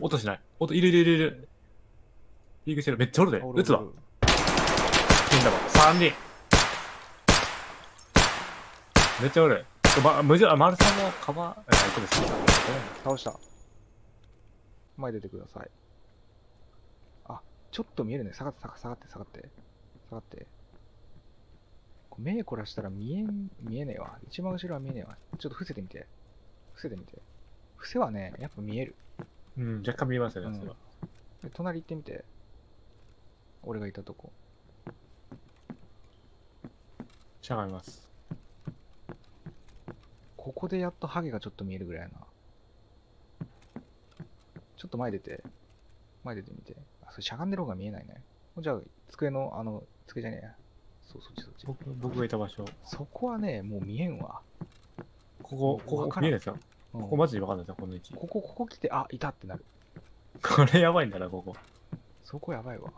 音しない。音、いるいるいるいる。ピークしてる。めっちゃおるで。撃つわ死んだわ。3人。めっちゃおる。ま、無事、あ、丸さんもカバー、え、相手ですね。倒した。前出てください。あ、ちょっと見えるね。下がって、下がって、下がって。下がって。目凝らしたら見えん、見えねえわ。一番後ろは見えねえわ。ちょっと伏せてみて。伏せてみて。伏せはね、やっぱ見える。うん、若干見えますよね、うんそれは。で隣行ってみて。俺がいたとこ。しゃがみます。ここでやっとハゲがちょっと見えるぐらいやな。ちょっと前出て。前出てみて。あ、それしゃがんでる方が見えないね。じゃあ、机の、あの、机じゃねえや。そう、そっちそっち。僕、僕がいた場所。そこはね、もう見えんわ。ここ、ここ、見えないですよ。うんここマジでわかんないですよ、この位置。ここ、ここ来て、あ、いたってなる。これやばいんだな、ここ。そこやばいわ。